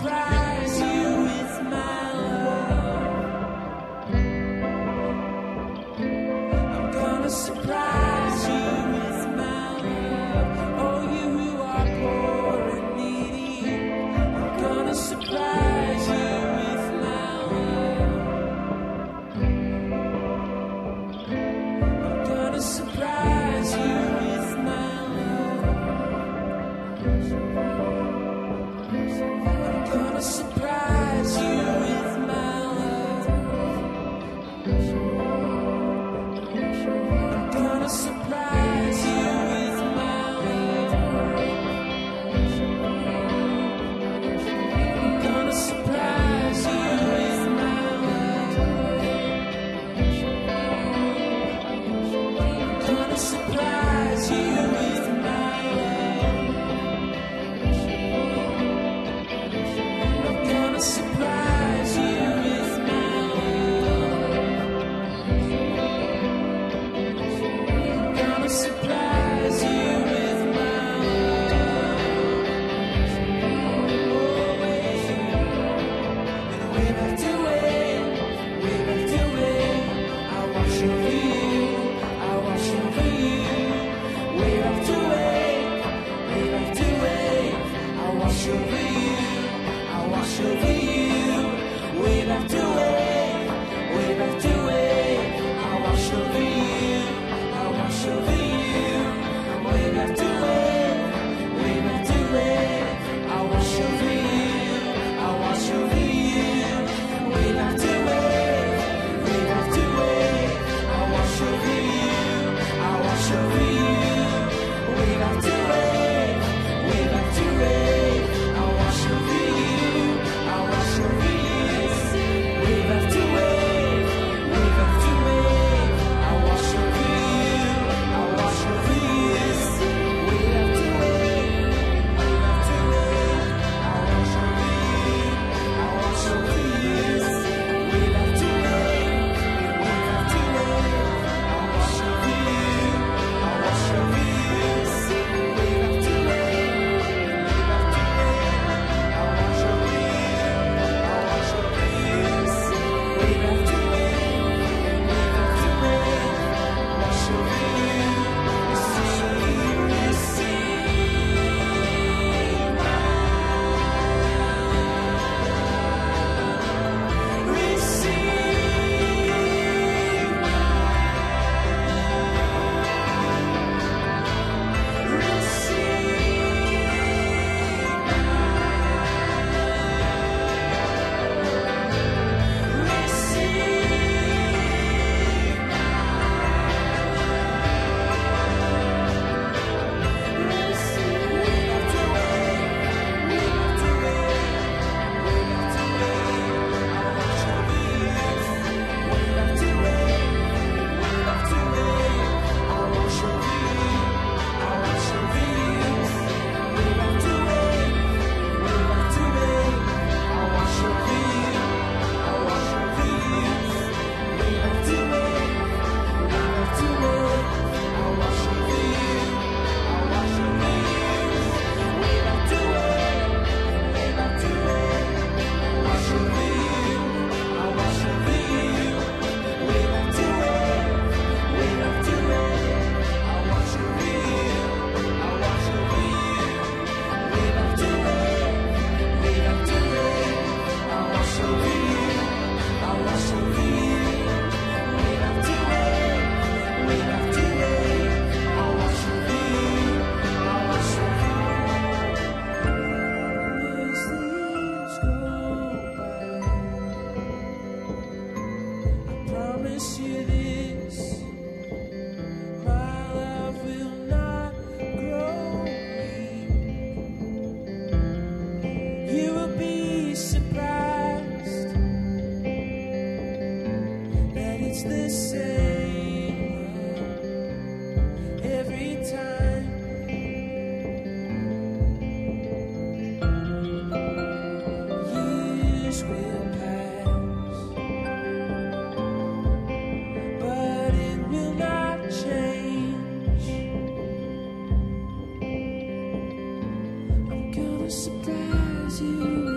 cry. wash over you, I wash over you. We love to surprise you.